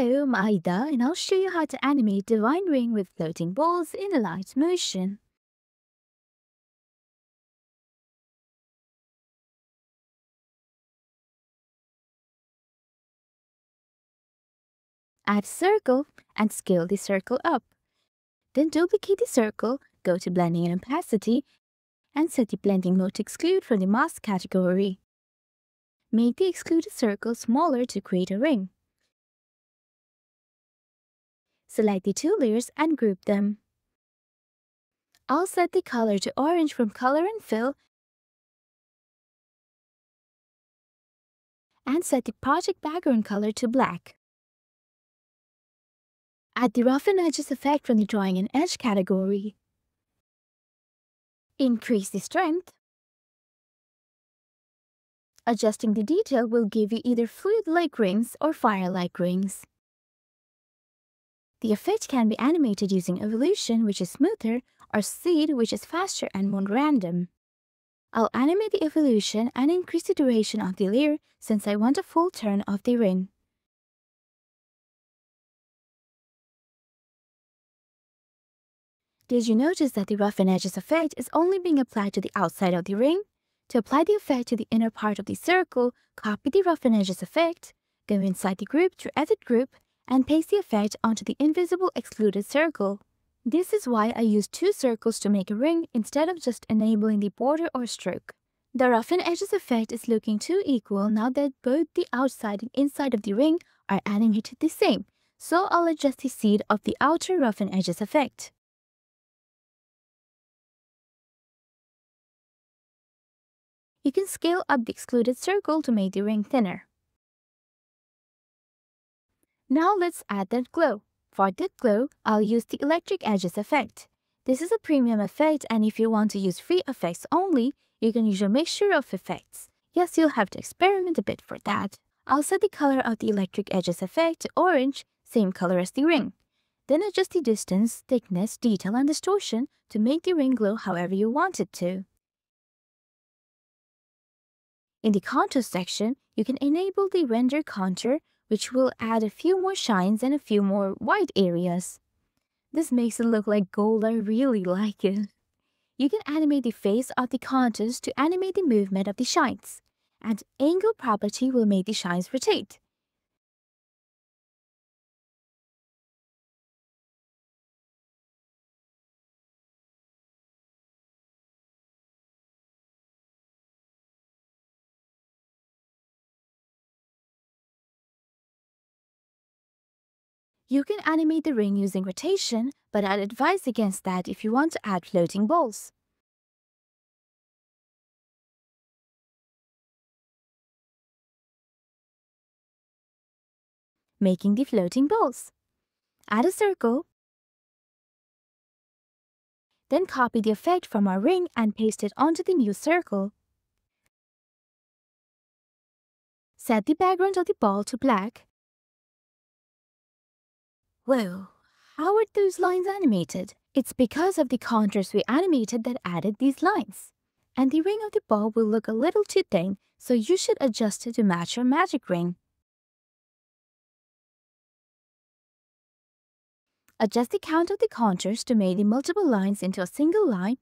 Hello, I'm Aidah and I'll show you how to animate Divine Ring with floating balls in Alight Motion. Add circle and scale the circle up. Then duplicate the circle, go to blending and opacity, and set the blending mode to exclude from the mask category. Make the excluded circle smaller to create a ring. Select the two layers and group them. I'll set the color to orange from Color and Fill and set the project background color to black. Add the Roughen Edges effect from the Drawing and Edge category. Increase the strength. Adjusting the detail will give you either fluid-like rings or fire-like rings. The effect can be animated using evolution, which is smoother, or seed, which is faster and more random. I'll animate the evolution and increase the duration of the layer since I want a full turn of the ring. Did you notice that the roughen edges effect is only being applied to the outside of the ring? To apply the effect to the inner part of the circle, copy the roughen edges effect, go inside the group to edit group, and paste the effect onto the invisible excluded circle. This is why I use two circles to make a ring instead of just enabling the border or stroke. The roughen edges effect is looking too equal now that both the outside and inside of the ring are animated the same, so I'll adjust the seed of the outer roughen edges effect. You can scale up the excluded circle to make the ring thinner. Now let's add that glow. For that glow, I'll use the electric edges effect. This is a premium effect and if you want to use free effects only, you can use a mixture of effects. Yes, you'll have to experiment a bit for that. I'll set the color of the electric edges effect to orange, same color as the ring. Then adjust the distance, thickness, detail and distortion to make the ring glow however you want it to. In the contour section, you can enable the render contour which will add a few more shines and a few more white areas. This makes it look like gold, I really like it. You can animate the phase of the contours to animate the movement of the shines, and angle property will make the shines rotate. You can animate the ring using rotation, but I'd advise against that if you want to add floating balls. Making the floating balls. Add a circle. Then copy the effect from our ring and paste it onto the new circle. Set the background of the ball to black Whoa, how are those lines animated? It's because of the contours we animated that added these lines. And the ring of the ball will look a little too thin, so you should adjust it to match your magic ring. Adjust the count of the contours to make the multiple lines into a single line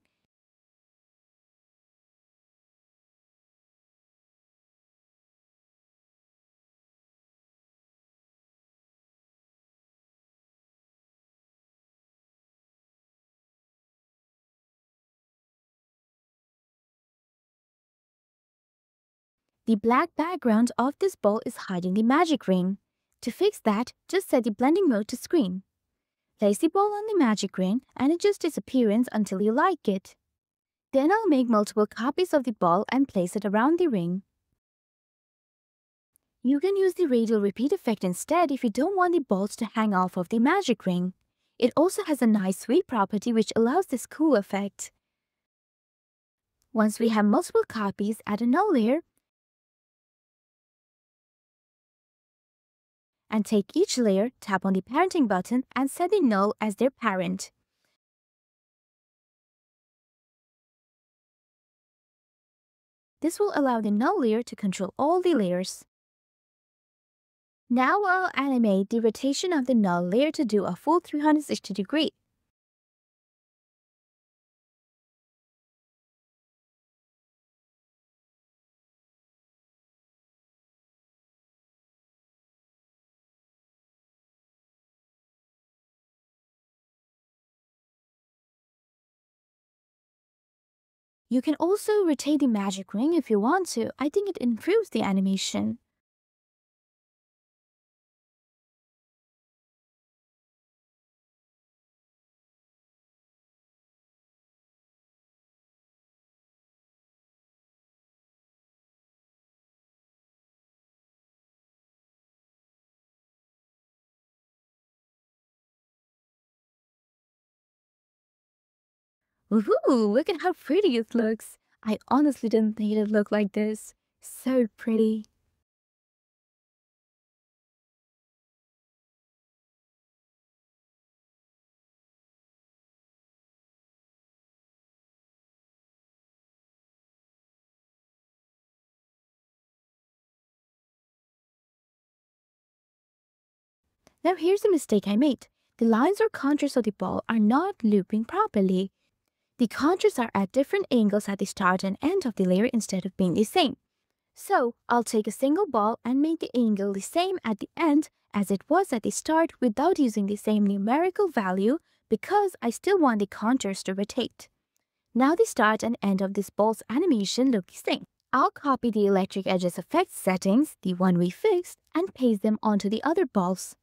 The black background of this ball is hiding the magic ring. To fix that, just set the blending mode to screen. Place the ball on the magic ring and adjust its appearance until you like it. Then I'll make multiple copies of the ball and place it around the ring. You can use the radial repeat effect instead if you don't want the balls to hang off of the magic ring. It also has a nice sweep property which allows this cool effect. Once we have multiple copies, add a null layer and take each layer, tap on the parenting button and set the null as their parent. This will allow the null layer to control all the layers. Now I'll animate the rotation of the null layer to do a full 360 degree. You can also rotate the magic ring if you want to. I think it improves the animation. Woohoo! Look at how pretty it looks. I honestly didn't think it'd look like this. So pretty. Now here's a mistake I made. The lines or contours of the ball are not looping properly. The contours are at different angles at the start and end of the layer instead of being the same. So I'll take a single ball and make the angle the same at the end as it was at the start without using the same numerical value because I still want the contours to rotate. Now the start and end of this ball's animation look the same. I'll copy the electric edges effect settings, the one we fixed, and paste them onto the other balls.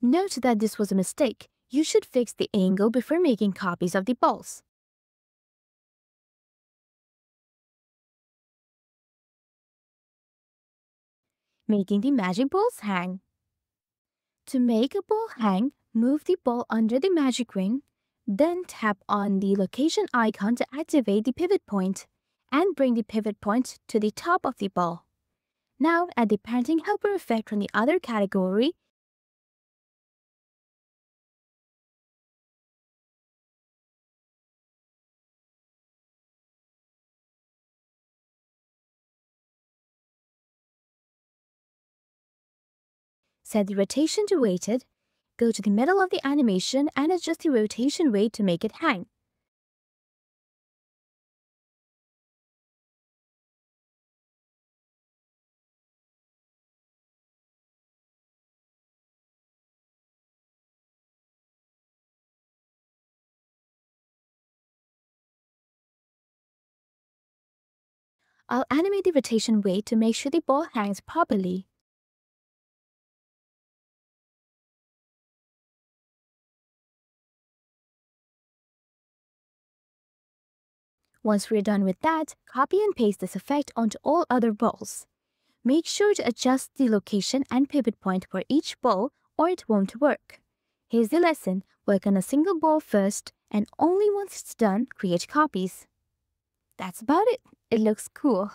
Note that this was a mistake. You should fix the angle before making copies of the balls. Making the magic balls hang. To make a ball hang, move the ball under the magic ring, then tap on the location icon to activate the pivot point and bring the pivot point to the top of the ball. Now add the parenting helper effect from the other category Set the rotation to weighted, go to the middle of the animation and adjust the rotation weight to make it hang. I'll animate the rotation weight to make sure the ball hangs properly. Once we're done with that, copy and paste this effect onto all other balls. Make sure to adjust the location and pivot point for each ball or it won't work. Here's the lesson. Work on a single ball first and only once it's done, create copies. That's about it. It looks cool.